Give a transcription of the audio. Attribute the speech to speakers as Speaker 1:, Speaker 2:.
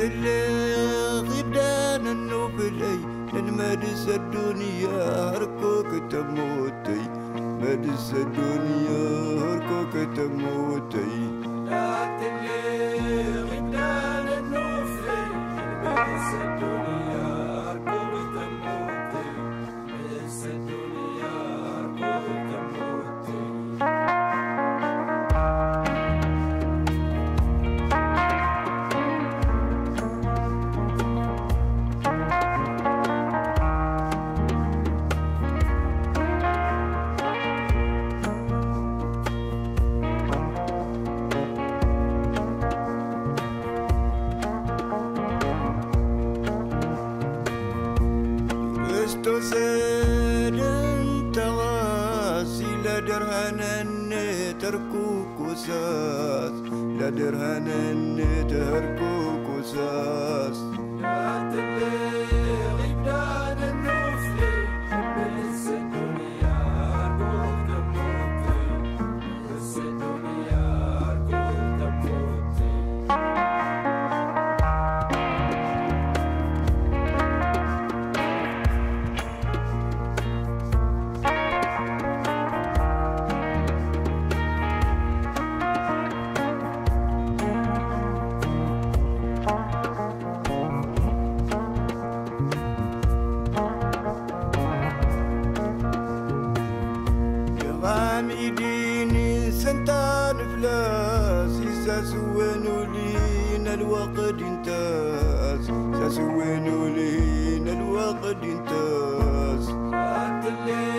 Speaker 1: اللي غدان النوبلي لنمدس الدنيا هركوك تموتي. مدس الدنيا هركوك تموتي.
Speaker 2: Kristus sedang tawasi la derhanan terku kusas la derhanan يساسوينو لينا الوقت ساسوينو لينا الوقت انتاس
Speaker 1: فلات اللي